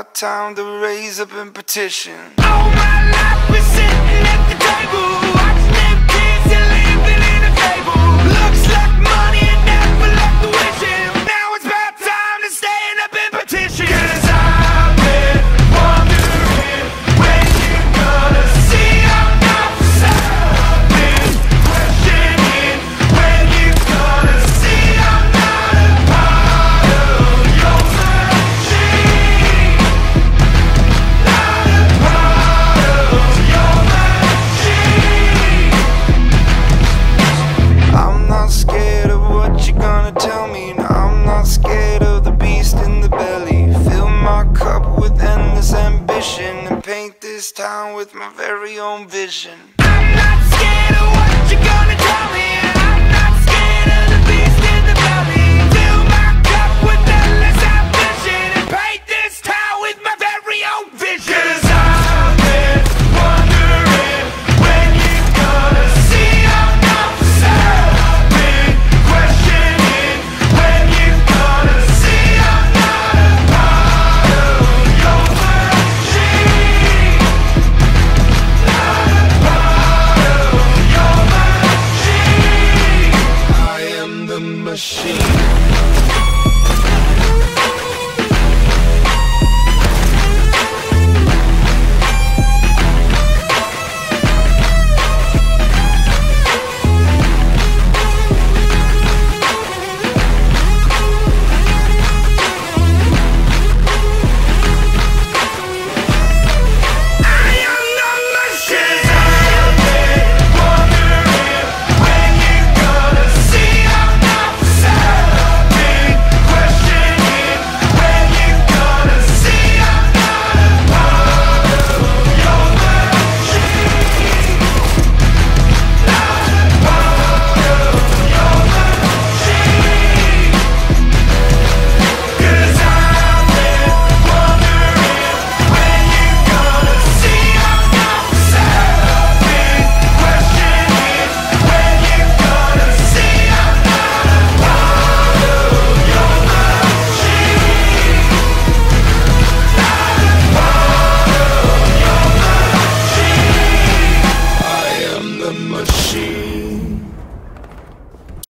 about time to raise up and petition. All my life, we're sitting at the table. ocean and paint this town with my very own vision. I'm not scared of Yeah.